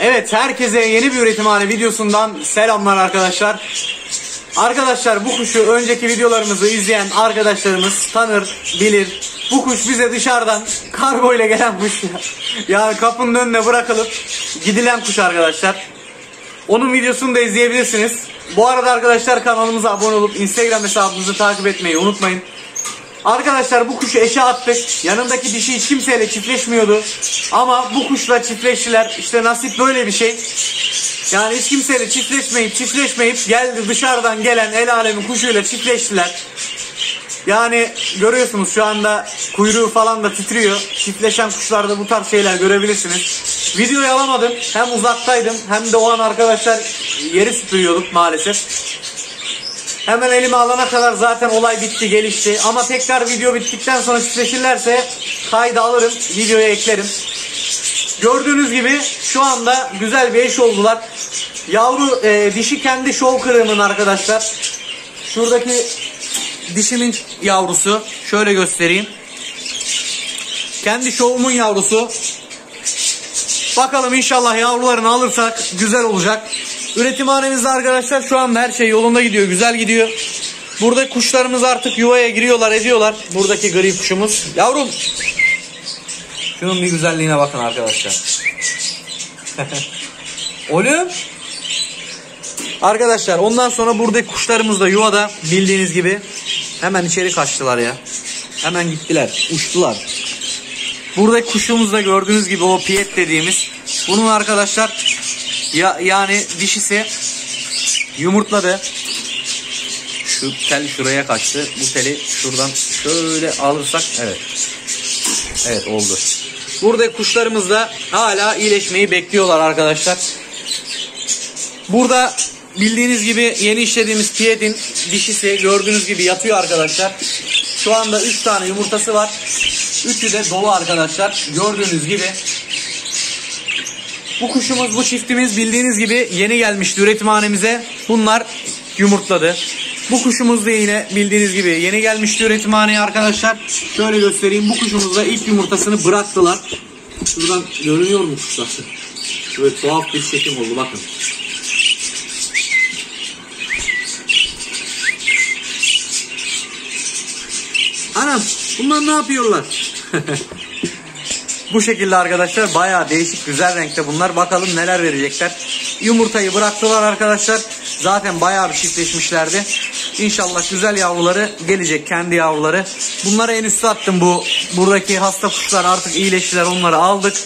Evet herkese yeni bir üretimhane videosundan selamlar arkadaşlar. Arkadaşlar bu kuşu önceki videolarımızı izleyen arkadaşlarımız tanır, bilir. Bu kuş bize dışarıdan kargo ile gelen kuş. Yani kapının önüne bırakılıp gidilen kuş arkadaşlar. Onun videosunu da izleyebilirsiniz. Bu arada arkadaşlar kanalımıza abone olup Instagram hesabımızı takip etmeyi unutmayın. Arkadaşlar bu kuşu eşe attık. Yanındaki dişi hiç kimseyle çiftleşmiyordu. Ama bu kuşla çiftleştiler. İşte nasip böyle bir şey. Yani hiç kimseyle çiftleşmeyip çiftleşmeyip geldi dışarıdan gelen el alemin kuşuyla çiftleştiler. Yani görüyorsunuz şu anda kuyruğu falan da titriyor. Çiftleşen kuşlarda bu tarz şeyler görebilirsiniz. Videoyu alamadım. Hem uzaktaydım hem de o an arkadaşlar yeri süpürüyorduk maalesef. Hemen elime alana kadar zaten olay bitti gelişti. Ama tekrar video bittikten sonra çiftleşirlerse kayda alırım videoya eklerim. Gördüğünüz gibi şu anda güzel bir eş oldular. Yavru e, dişi kendi şov kırığımın arkadaşlar. Şuradaki dişimin yavrusu. Şöyle göstereyim. Kendi şovumun yavrusu. Bakalım inşallah yavrularını alırsak güzel olacak. Üretimhanemizde arkadaşlar şu anda her şey yolunda gidiyor. Güzel gidiyor. Burada kuşlarımız artık yuvaya giriyorlar ediyorlar. Buradaki gri kuşumuz. Yavrum. Şunun bir güzelliğine bakın arkadaşlar. Oğlum. Arkadaşlar ondan sonra buradaki kuşlarımız da yuvada bildiğiniz gibi hemen içeri kaçtılar ya. Hemen gittiler. Uçtular. Buradaki kuşumuz da gördüğünüz gibi o piyet dediğimiz. Bunun arkadaşlar ya yani dişisi yumurtladı. Şu tel şuraya kaçtı. Bu teli şuradan şöyle alırsak evet. Evet oldu. Burada kuşlarımız da hala iyileşmeyi bekliyorlar arkadaşlar. Burada bildiğiniz gibi yeni işlediğimiz piyetin dişisi gördüğünüz gibi yatıyor arkadaşlar. Şu anda 3 tane yumurtası var. Üçü de dolu arkadaşlar. Gördüğünüz gibi. Bu kuşumuz, bu çiftimiz bildiğiniz gibi yeni gelmişti üretimhanemize. Bunlar yumurtladı. Bu kuşumuz da yine bildiğiniz gibi yeni gelmişti üretimhaneye arkadaşlar. Şöyle göstereyim. Bu kuşumuz da ilk yumurtasını bıraktılar. Şuradan görünüyor mu kuşlar? Böyle tuhaf bir çekim oldu bakın. Anam bunlar ne yapıyorlar? Bu şekilde arkadaşlar bayağı değişik güzel renkte bunlar. Bakalım neler verecekler. Yumurtayı bıraktılar arkadaşlar. Zaten bayağı bir çiftleşmişlerdi. İnşallah güzel yavruları gelecek kendi yavruları. Bunları en üstte attım bu buradaki hasta kuşlar artık iyileştiler onları aldık.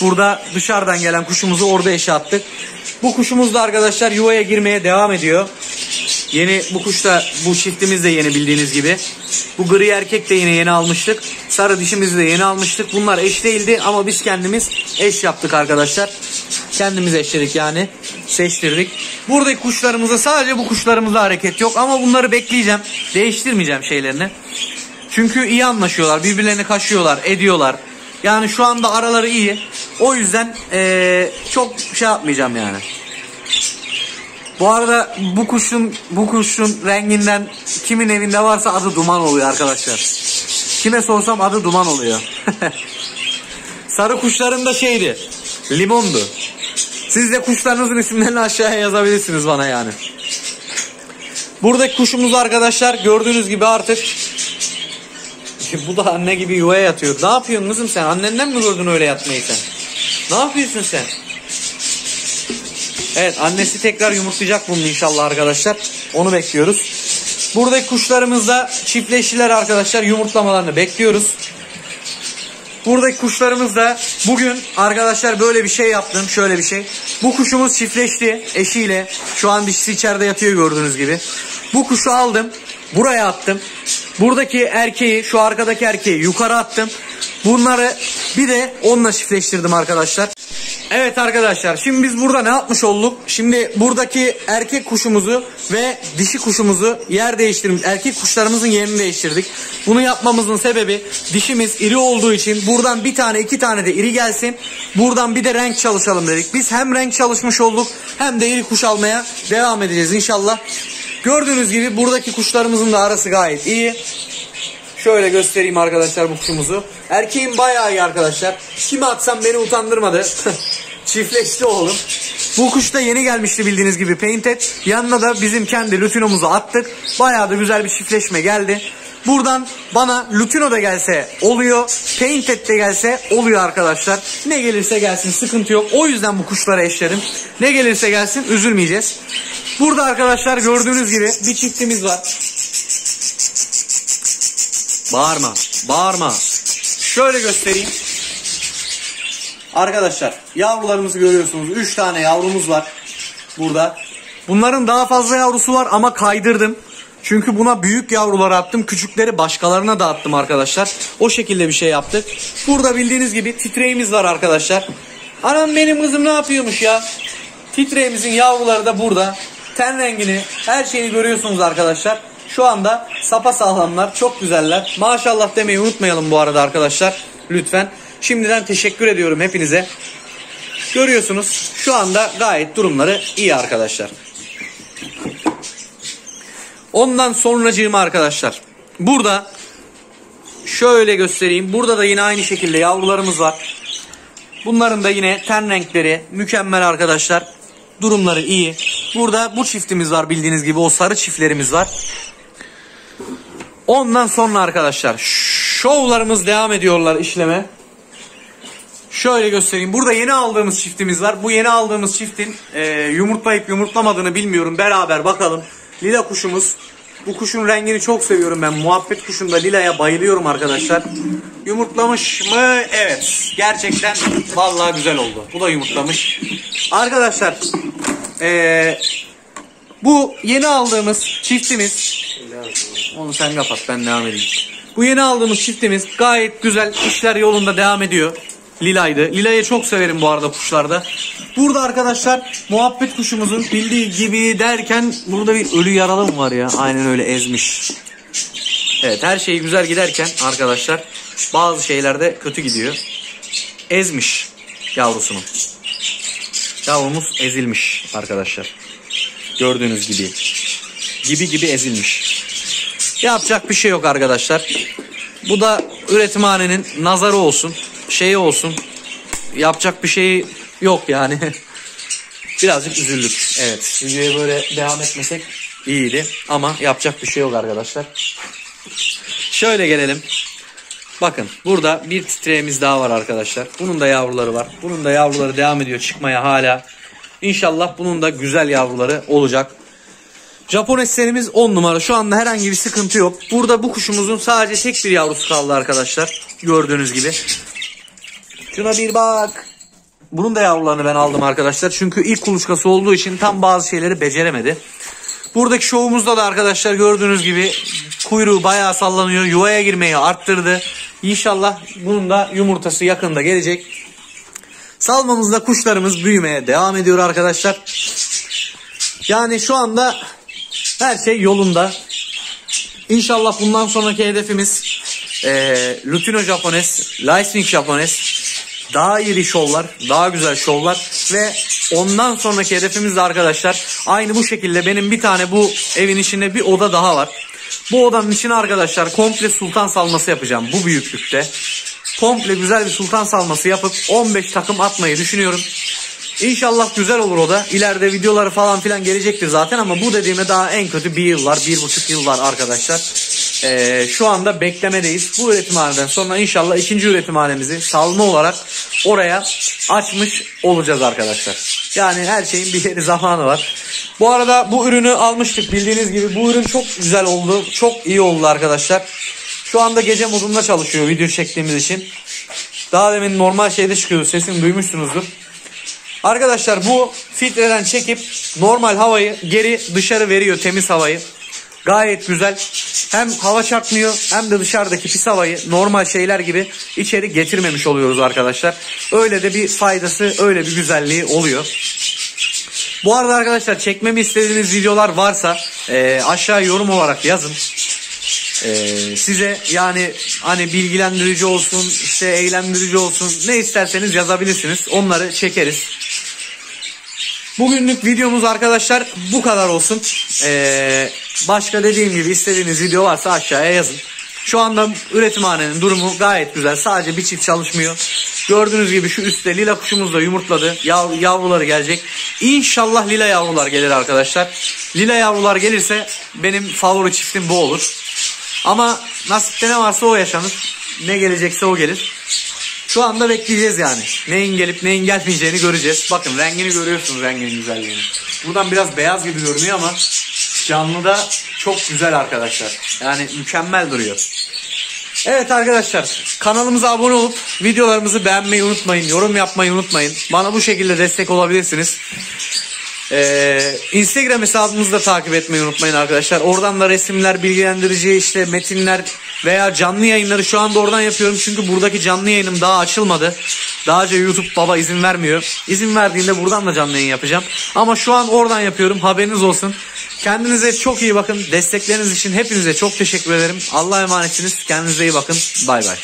Burada dışarıdan gelen kuşumuzu orada eşe attık. Bu kuşumuz da arkadaşlar yuvaya girmeye devam ediyor. Yeni bu kuş da bu çiftimiz de yeni bildiğiniz gibi. Bu gri erkek de yine yeni almıştık. Sarı dişimizi de yeni almıştık. Bunlar eş değildi ama biz kendimiz eş yaptık arkadaşlar. Kendimiz eşledik yani. Seçtirdik. Buradaki kuşlarımızda sadece bu kuşlarımızda hareket yok ama bunları bekleyeceğim. Değiştirmeyeceğim şeylerini. Çünkü iyi anlaşıyorlar. Birbirlerini kaşıyorlar, ediyorlar. Yani şu anda araları iyi. O yüzden ee, çok şey yapmayacağım yani. Bu arada bu kuşun bu kuşun renginden kimin evinde varsa adı duman oluyor arkadaşlar. Kime sorsam adı duman oluyor. Sarı kuşların da şeydi. Limondu. Siz de kuşlarınızın isimlerini aşağıya yazabilirsiniz bana yani. Buradaki kuşumuz arkadaşlar gördüğünüz gibi artık bu da anne gibi yuvaya yatıyor. Ne yapıyorsun kızım sen? Annenden mi gördün öyle yatmayı sen? Ne yapıyorsun sen? Evet annesi tekrar yumurtlayacak bunun inşallah arkadaşlar. Onu bekliyoruz. Buradaki kuşlarımız da çiftleştiler arkadaşlar. Yumurtlamalarını bekliyoruz. Buradaki kuşlarımız da bugün arkadaşlar böyle bir şey yaptım. Şöyle bir şey. Bu kuşumuz çiftleşti eşiyle. Şu an dişisi içeride yatıyor gördüğünüz gibi. Bu kuşu aldım. Buraya attım. Buradaki erkeği şu arkadaki erkeği yukarı attım. Bunları bir de onunla çiftleştirdim arkadaşlar. Evet arkadaşlar şimdi biz burada ne yapmış olduk? Şimdi buradaki erkek kuşumuzu ve dişi kuşumuzu yer değiştirmiş. Erkek kuşlarımızın yerini değiştirdik. Bunu yapmamızın sebebi dişimiz iri olduğu için buradan bir tane iki tane de iri gelsin. Buradan bir de renk çalışalım dedik. Biz hem renk çalışmış olduk hem de iri kuş almaya devam edeceğiz inşallah. Gördüğünüz gibi buradaki kuşlarımızın da arası gayet iyi. Şöyle göstereyim arkadaşlar bu kuşumuzu. Erkeğin bayağı iyi arkadaşlar. Kime atsam beni utandırmadı. Çiftleşti oğlum. Bu kuş da yeni gelmişti bildiğiniz gibi painted. Yanına da bizim kendi lutinomuzu attık. Bayağı da güzel bir çiftleşme geldi. Buradan bana Lutino da gelse oluyor. Painted de gelse oluyor arkadaşlar. Ne gelirse gelsin sıkıntı yok. O yüzden bu kuşlara eşledim. Ne gelirse gelsin üzülmeyeceğiz. Burada arkadaşlar gördüğünüz gibi bir çiftimiz var. Bağırma, bağırma. Şöyle göstereyim. Arkadaşlar yavrularımızı görüyorsunuz. 3 tane yavrumuz var burada. Bunların daha fazla yavrusu var ama kaydırdım. Çünkü buna büyük yavrular attım. Küçükleri başkalarına da attım arkadaşlar. O şekilde bir şey yaptık. Burada bildiğiniz gibi titreğimiz var arkadaşlar. Anam benim kızım ne yapıyormuş ya? Titreğimizin yavruları da burada. Ten rengini, her şeyini görüyorsunuz arkadaşlar. Şu anda sapa sağlamlar, çok güzeller. Maşallah demeyi unutmayalım bu arada arkadaşlar. Lütfen. Şimdiden teşekkür ediyorum hepinize. Görüyorsunuz şu anda gayet durumları iyi arkadaşlar. Ondan sonracığım arkadaşlar. Burada şöyle göstereyim. Burada da yine aynı şekilde yavrularımız var. Bunların da yine ten renkleri mükemmel arkadaşlar. Durumları iyi. Burada bu çiftimiz var bildiğiniz gibi. O sarı çiftlerimiz var. Ondan sonra arkadaşlar şovlarımız devam ediyorlar işleme. Şöyle göstereyim. Burada yeni aldığımız çiftimiz var. Bu yeni aldığımız çiftin e, yumurtlayıp yumurtlamadığını bilmiyorum. Beraber bakalım. Lila kuşumuz. Bu kuşun rengini çok seviyorum ben. Muhabbet kuşunda lilaya bayılıyorum arkadaşlar. Yumurtlamış mı? Evet. Gerçekten vallahi güzel oldu. Bu da yumurtlamış. Arkadaşlar ee, bu yeni aldığımız çiftimiz onu sen kapat ben devam edeyim. Bu yeni aldığımız çiftimiz gayet güzel işler yolunda devam ediyor. Lilay'dı. Lilay'ı çok severim bu arada kuşlarda. Burada arkadaşlar muhabbet kuşumuzun bildiği gibi derken burada bir ölü yaralı mı var ya? Aynen öyle ezmiş. Evet her şey güzel giderken arkadaşlar bazı şeylerde kötü gidiyor. Ezmiş yavrusunu. Yavrumuz ezilmiş arkadaşlar. Gördüğünüz gibi. Gibi gibi ezilmiş. Yapacak bir şey yok arkadaşlar. Bu da üretimhanenin nazarı olsun. Şeyi olsun. Yapacak bir şey yok yani. Birazcık üzüldük. Evet. Videoya böyle devam etmesek iyiydi. Ama yapacak bir şey yok arkadaşlar. Şöyle gelelim. Bakın burada bir titreğimiz daha var arkadaşlar. Bunun da yavruları var. Bunun da yavruları devam ediyor çıkmaya hala. İnşallah bunun da güzel yavruları olacak. Japoneslerimiz 10 numara. Şu anda herhangi bir sıkıntı yok. Burada bu kuşumuzun sadece tek bir yavrusu kaldı arkadaşlar. Gördüğünüz gibi. Şuna bir bak. Bunun da yavrularını ben aldım arkadaşlar. Çünkü ilk kuluçkası olduğu için tam bazı şeyleri beceremedi. Buradaki şovumuzda da arkadaşlar gördüğünüz gibi kuyruğu bayağı sallanıyor. Yuvaya girmeyi arttırdı. İnşallah bunun da yumurtası yakında gelecek. Salmamızda kuşlarımız büyümeye devam ediyor arkadaşlar. Yani şu anda her şey yolunda. İnşallah bundan sonraki hedefimiz e, Lutino Japones, Lightning Japones, daha iri şovlar, daha güzel şovlar ve ondan sonraki hedefimiz de arkadaşlar aynı bu şekilde benim bir tane bu evin içinde bir oda daha var. Bu odanın içine arkadaşlar komple sultan salması yapacağım bu büyüklükte. Komple güzel bir sultan salması yapıp 15 takım atmayı düşünüyorum. İnşallah güzel olur o da. İleride videoları falan filan gelecektir zaten ama bu dediğime daha en kötü bir yıl var, bir buçuk yıl var arkadaşlar. Ee, şu anda beklemedeyiz. Bu üretimhaneden sonra inşallah ikinci üretimhanemizi salma olarak oraya açmış olacağız arkadaşlar. Yani her şeyin bir yeri zamanı var. Bu arada bu ürünü almıştık bildiğiniz gibi. Bu ürün çok güzel oldu. Çok iyi oldu arkadaşlar. Şu anda gece modunda çalışıyor video çektiğimiz için. Daha demin normal şeyde çıkıyordu. Sesini duymuşsunuzdur. Arkadaşlar bu filtreden çekip normal havayı geri dışarı veriyor temiz havayı. Gayet güzel. Hem hava çarpmıyor hem de dışarıdaki pis havayı normal şeyler gibi içeri getirmemiş oluyoruz arkadaşlar. Öyle de bir faydası, öyle bir güzelliği oluyor. Bu arada arkadaşlar çekmemi istediğiniz videolar varsa e, aşağı yorum olarak yazın. E, size yani hani bilgilendirici olsun, işte eğlendirici olsun ne isterseniz yazabilirsiniz. Onları çekeriz. Bugünlük videomuz arkadaşlar bu kadar olsun. Ee, başka dediğim gibi istediğiniz video varsa aşağıya yazın. Şu anda üretimhanenin durumu gayet güzel. Sadece bir çift çalışmıyor. Gördüğünüz gibi şu üstte lila kuşumuz da yumurtladı. Yav, yavruları gelecek. İnşallah lila yavrular gelir arkadaşlar. Lila yavrular gelirse benim favori çiftim bu olur. Ama nasipte ne varsa o yaşanır. Ne gelecekse o gelir. Şu anda bekleyeceğiz yani. Neyin gelip neyin gelmeyeceğini göreceğiz. Bakın rengini görüyorsunuz renginin güzelliğini. Buradan biraz beyaz gibi görünüyor ama canlıda çok güzel arkadaşlar. Yani mükemmel duruyor. Evet arkadaşlar kanalımıza abone olup videolarımızı beğenmeyi unutmayın. Yorum yapmayı unutmayın. Bana bu şekilde destek olabilirsiniz. Ee, Instagram hesabımızı da takip etmeyi unutmayın arkadaşlar. Oradan da resimler, bilgilendirici işte metinler veya canlı yayınları şu anda oradan yapıyorum. Çünkü buradaki canlı yayınım daha açılmadı. Daha önce YouTube baba izin vermiyor. İzin verdiğinde buradan da canlı yayın yapacağım. Ama şu an oradan yapıyorum. Haberiniz olsun. Kendinize çok iyi bakın. Destekleriniz için hepinize çok teşekkür ederim. Allah'a emanetsiniz. Kendinize iyi bakın. Bay bay.